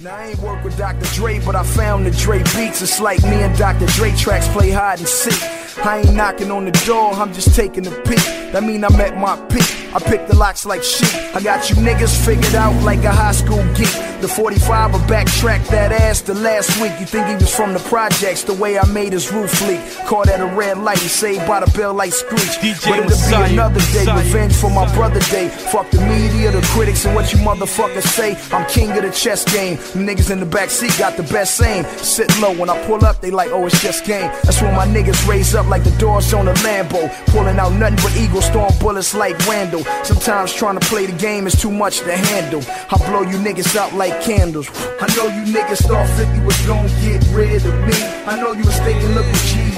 Now I ain't work with Dr. Dre, but I found the Dre beats. It's like me and Dr. Dre tracks play hide and seek. I ain't knocking on the door, I'm just taking a peek. That mean I'm at my peak. I pick the locks like sheep. I got you niggas figured out like a high school geek. The 45 will backtrack that ass the last week. You think he was from the projects, the way I made his roof leak. Caught at a red light, he saved by the bell like Screech. DJ but it'll Messiah, be another day, Messiah. revenge for my brother day. Fuck the media, the critics, and what you motherfuckers say. I'm king of the chess game. Niggas in the back seat got the best aim. Sit low when I pull up, they like, oh, it's just game. That's when my niggas raise up like the doors on a Lambo. Pulling out nothing but Eagle Storm bullets like Randall. Sometimes trying to play the game is too much to handle. I blow you niggas out like candles. I know you niggas thought 50 was gonna get rid of me. I know you was thinking, look what G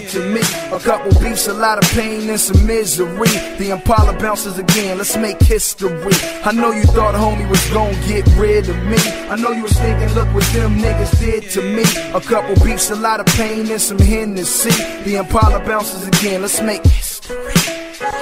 did to me. A couple beefs, a lot of pain, and some misery. The Impala bounces again, let's make history. I know you thought homie was gonna get rid of me. I know you was thinking, look what them niggas did to me. A couple beefs, a lot of pain, and some Hennessy. The Impala bounces again, let's make history.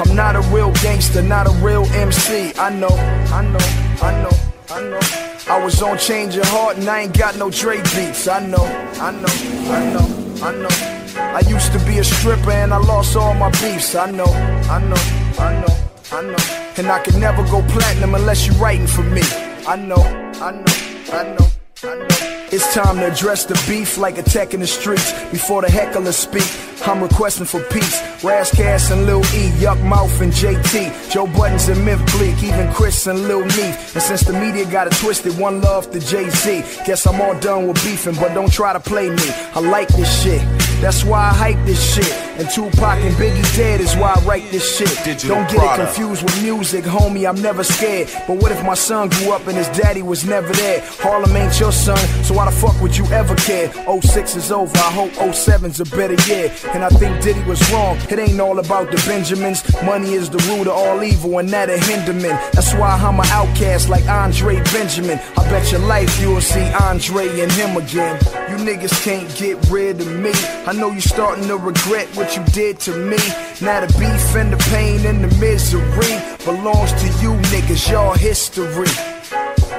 I'm not a real gangster, not a real MC. I know, I know, I know, I know. I was on change of heart and I ain't got no Dre beats. I know, I know, I know, I know. I used to be a stripper and I lost all my beefs. I know, I know, I know, I know. And I can never go platinum unless you're writing for me. I know, I know, I know, I know. It's time to address the beef like a tech in the streets before the hecklers speak. I'm requesting for peace. Razzcast and Lil E, Yukmouth and JT, Joe Budden and Memphis Bleek, even Chris and Lil Neef. And since the media got it twisted, one love to Jay Z. Guess I'm all done with beefing, but don't try to play me. I like this shit. That's why I hype this shit. And Tupac and Biggie dead is why I write this shit. Digital Don't get it confused with music, homie. I'm never scared. But what if my son grew up and his daddy was never there? Harlem ain't your son, so why the fuck would you ever care? 06 is over. I hope 07's a better year. And I think Diddy was wrong. It ain't all about the Benjamins. Money is the root of all evil, and that a Hinderman. That's why I'm an outcast like Andre Benjamin. I bet your life you'll see Andre and him again. You niggas can't get rid of me. I know you're starting to regret you did to me. Now the beef and the pain and the misery belongs to you niggas, y'all history.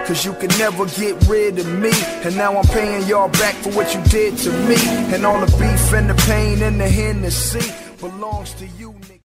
Cause you can never get rid of me. And now I'm paying y'all back for what you did to me. And all the beef and the pain and the Hennessy belongs to you niggas.